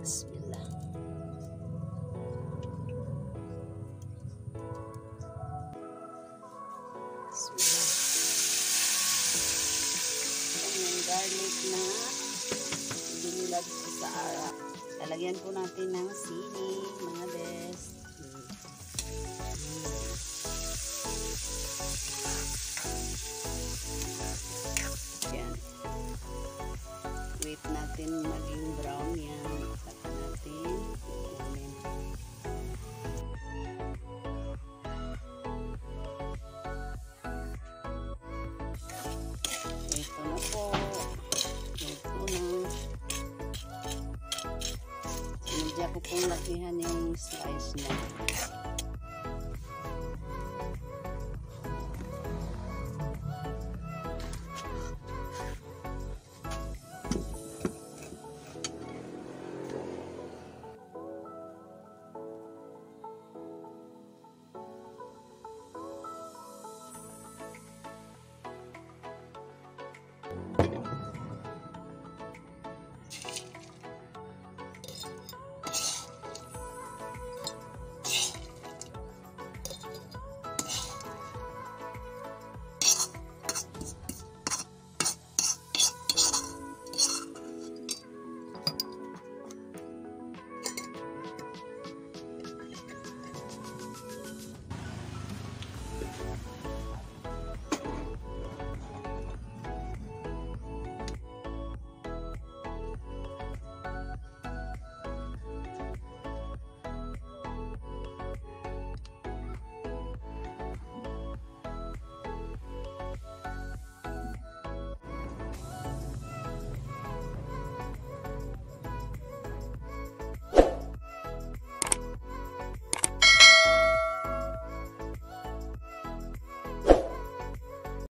Bismillah. Bismillah. Yan yung garlic na binilad ko sa ara. Lalagyan po natin ng sili, mga best. Mm. Wait natin maging brown yan. Ko pong lakihan yung slice na.